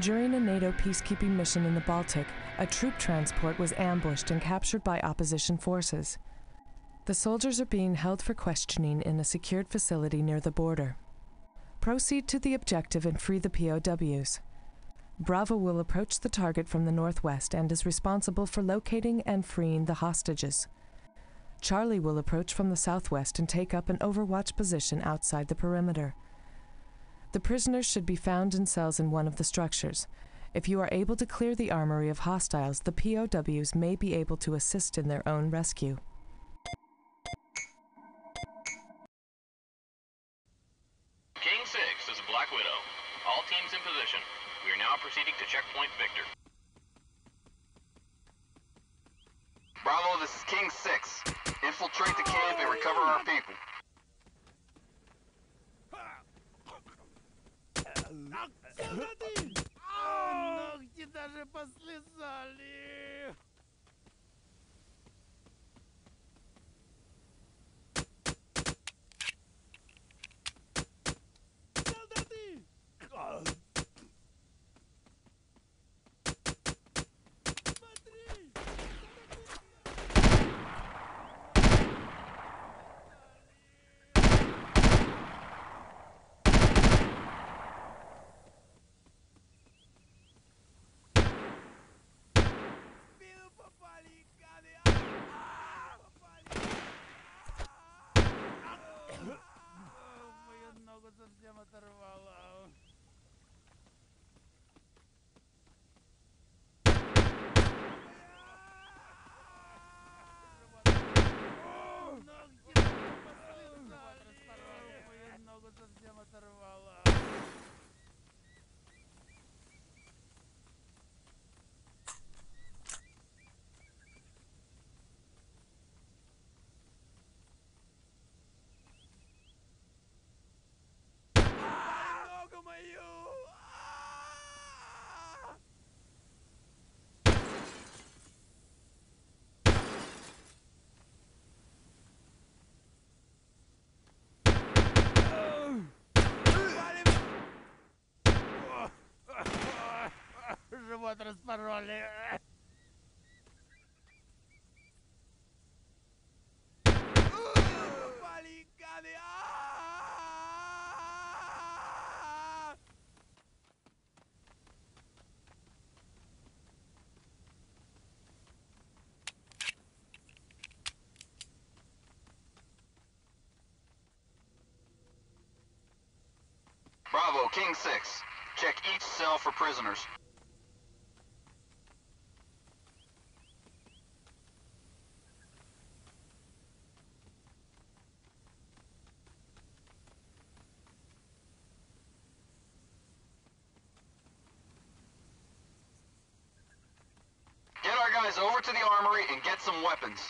During a NATO peacekeeping mission in the Baltic, a troop transport was ambushed and captured by opposition forces. The soldiers are being held for questioning in a secured facility near the border. Proceed to the objective and free the POWs. Bravo will approach the target from the northwest and is responsible for locating and freeing the hostages. Charlie will approach from the southwest and take up an overwatch position outside the perimeter. The prisoners should be found in cells in one of the structures. If you are able to clear the armory of hostiles, the POWs may be able to assist in their own rescue. King 6, this is Black Widow. All teams in position. We are now proceeding to checkpoint Victor. Bravo, this is King 6. Infiltrate the camp and recover our people. Откуда ты? Ноги даже послезали. King 6. Check each cell for prisoners. Get our guys over to the armory and get some weapons.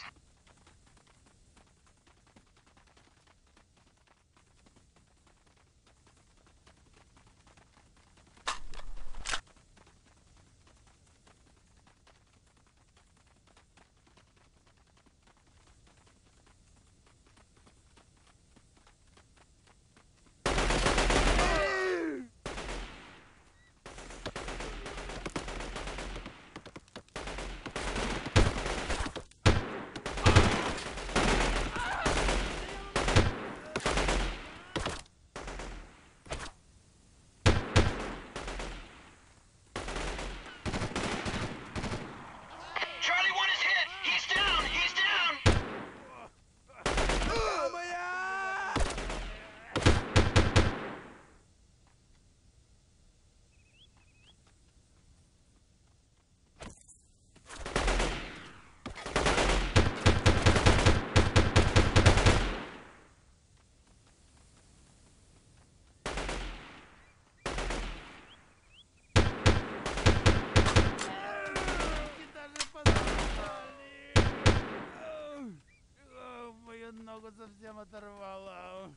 Ногу совсем оторвало.